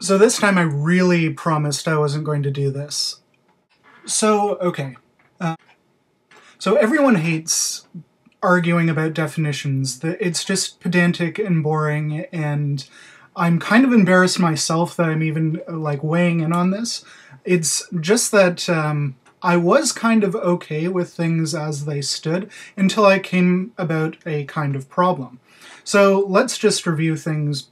So this time I really promised I wasn't going to do this. So, okay. Uh, so everyone hates arguing about definitions. That It's just pedantic and boring, and I'm kind of embarrassed myself that I'm even like weighing in on this. It's just that um, I was kind of okay with things as they stood until I came about a kind of problem. So let's just review things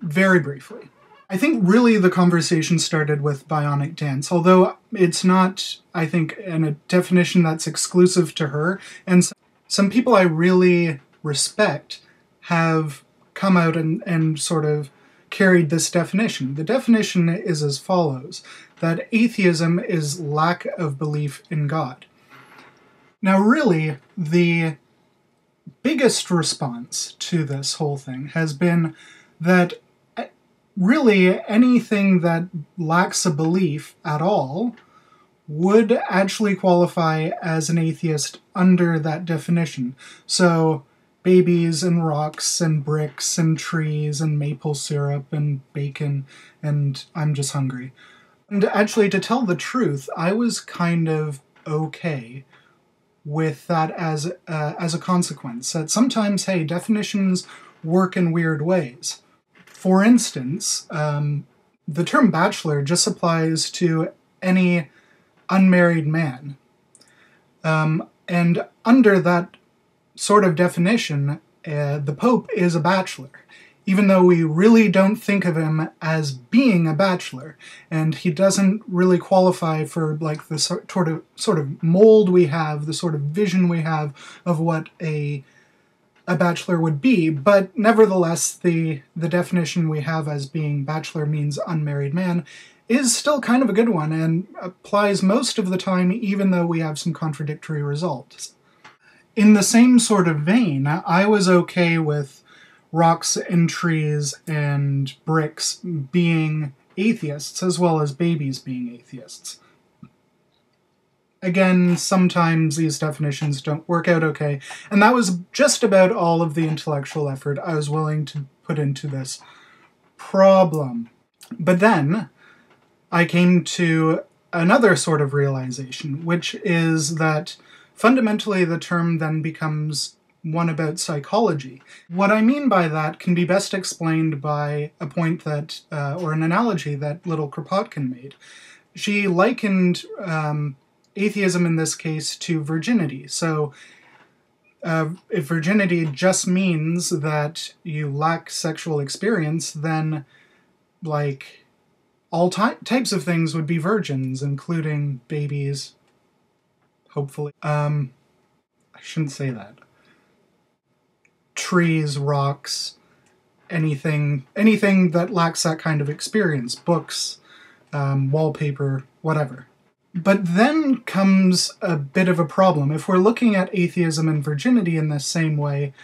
very briefly. I think really the conversation started with bionic dance, although it's not, I think, in a definition that's exclusive to her. And some people I really respect have come out and, and sort of carried this definition. The definition is as follows that atheism is lack of belief in God. Now, really, the biggest response to this whole thing has been that really anything that lacks a belief at all would actually qualify as an atheist under that definition. So, babies and rocks and bricks and trees and maple syrup and bacon, and I'm just hungry. And actually, to tell the truth, I was kind of okay with that as uh, as a consequence. That sometimes, hey, definitions work in weird ways. For instance, um, the term bachelor just applies to any unmarried man. Um, and under that sort of definition, uh, the Pope is a bachelor, even though we really don't think of him as being a bachelor, and he doesn't really qualify for like the sort of sort of mold we have, the sort of vision we have of what a a bachelor would be, but nevertheless, the the definition we have as being bachelor means unmarried man is still kind of a good one and applies most of the time, even though we have some contradictory results. In the same sort of vein, I was okay with rocks and trees and bricks being atheists as well as babies being atheists. Again, sometimes these definitions don't work out okay, and that was just about all of the intellectual effort I was willing to put into this problem. But then I came to another sort of realization, which is that fundamentally the term then becomes one about psychology. What I mean by that can be best explained by a point that, uh, or an analogy that little Kropotkin made. She likened um, atheism in this case to virginity. So, uh, if virginity just means that you lack sexual experience, then, like, all ty- types of things would be virgins, including babies, hopefully. Um, I shouldn't say that. Trees, rocks, anything, anything that lacks that kind of experience, books, um, wallpaper, whatever. But then comes a bit of a problem. If we're looking at atheism and virginity in the same way,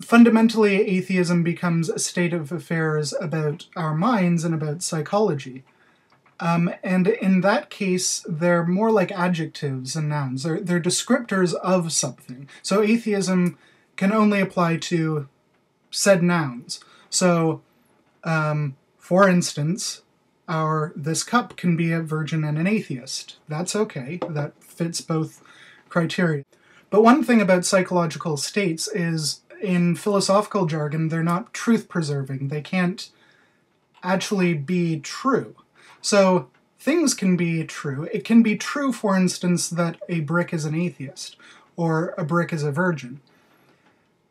fundamentally atheism becomes a state of affairs about our minds and about psychology. Um, and in that case, they're more like adjectives and nouns. They're, they're descriptors of something. So atheism can only apply to said nouns. So, um, for instance, our this cup can be a virgin and an atheist. That's okay. That fits both criteria. But one thing about psychological states is in philosophical jargon, they're not truth preserving. They can't actually be true. So things can be true. It can be true, for instance, that a brick is an atheist or a brick is a virgin.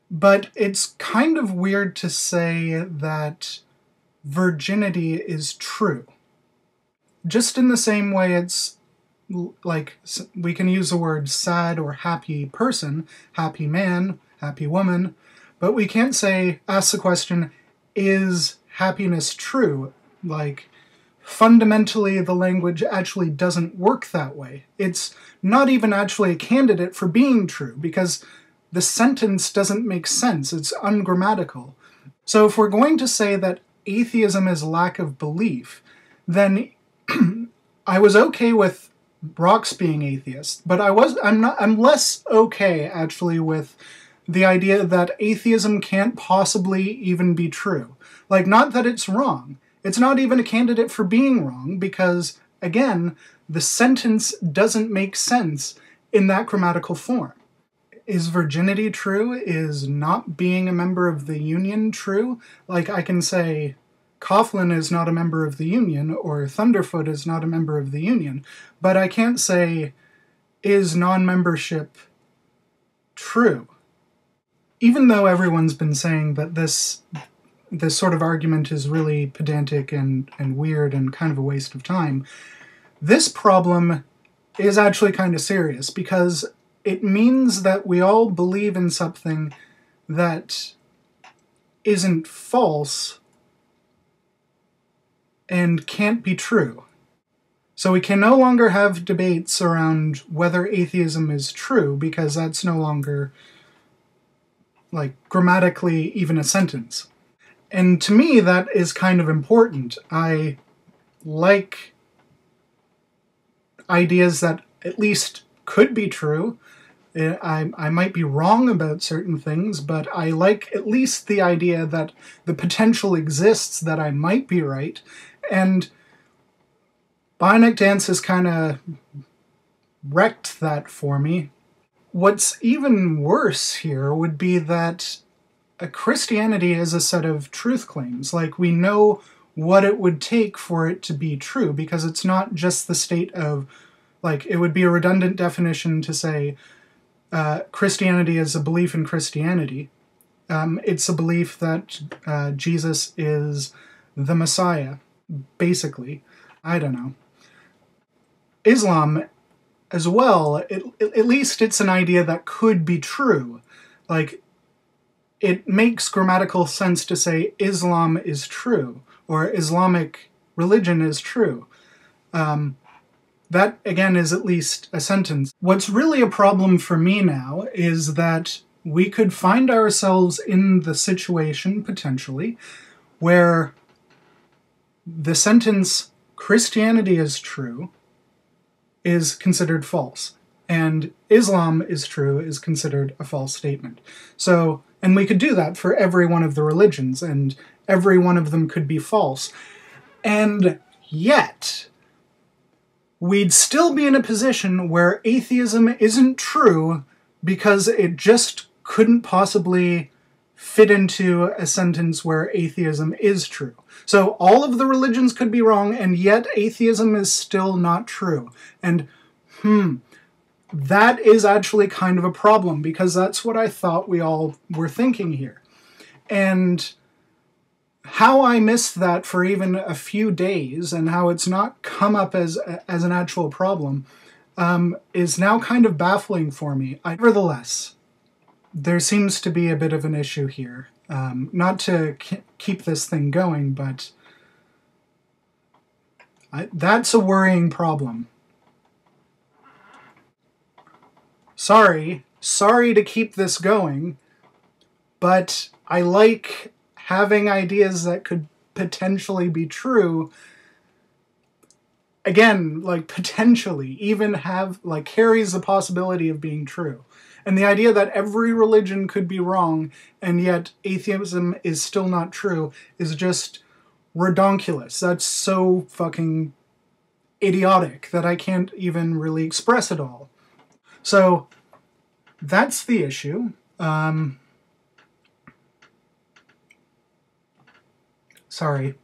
But it's kind of weird to say that virginity is true. Just in the same way it's like we can use the word sad or happy person, happy man, happy woman, but we can't say, ask the question, is happiness true? Like, fundamentally, the language actually doesn't work that way. It's not even actually a candidate for being true because the sentence doesn't make sense, it's ungrammatical. So, if we're going to say that atheism is lack of belief, then I was okay with rocks being atheist, but I was I'm not I'm less okay actually with the idea that atheism can't possibly even be true. Like, not that it's wrong. It's not even a candidate for being wrong because, again, the sentence doesn't make sense in that grammatical form. Is virginity true? Is not being a member of the union true? Like, I can say, Coughlin is not a member of the union, or Thunderfoot is not a member of the union, but I can't say, is non membership true? Even though everyone's been saying that this this sort of argument is really pedantic and, and weird and kind of a waste of time, this problem is actually kind of serious because it means that we all believe in something that isn't false and can't be true. So we can no longer have debates around whether atheism is true because that's no longer like grammatically even a sentence. And to me that is kind of important. I like ideas that at least could be true. Eh, I, I might be wrong about certain things, but I like at least the idea that the potential exists that I might be right. And Bionic Dance has kind of wrecked that for me. What's even worse here would be that a Christianity is a set of truth claims. Like, we know what it would take for it to be true because it's not just the state of, like, it would be a redundant definition to say uh, Christianity is a belief in Christianity. Um, it's a belief that uh, Jesus is the Messiah, basically. I don't know. Islam as well, it, at least it's an idea that could be true. Like, it makes grammatical sense to say Islam is true, or Islamic religion is true. Um, that, again, is at least a sentence. What's really a problem for me now is that we could find ourselves in the situation, potentially, where the sentence Christianity is true is considered false, and Islam is true is considered a false statement. So, and we could do that for every one of the religions, and every one of them could be false. And yet, we'd still be in a position where atheism isn't true because it just couldn't possibly fit into a sentence where atheism is true. So all of the religions could be wrong, and yet atheism is still not true. And, hmm, that is actually kind of a problem because that's what I thought we all were thinking here. And how I missed that for even a few days and how it's not come up as, as an actual problem um, is now kind of baffling for me. I, nevertheless, there seems to be a bit of an issue here. Um, not to keep this thing going, but I, that's a worrying problem. Sorry, sorry to keep this going, but I like having ideas that could potentially be true. Again, like potentially, even have, like, carries the possibility of being true. And the idea that every religion could be wrong and yet atheism is still not true is just redonkulous. That's so fucking idiotic that I can't even really express it all. So that's the issue. Um, sorry.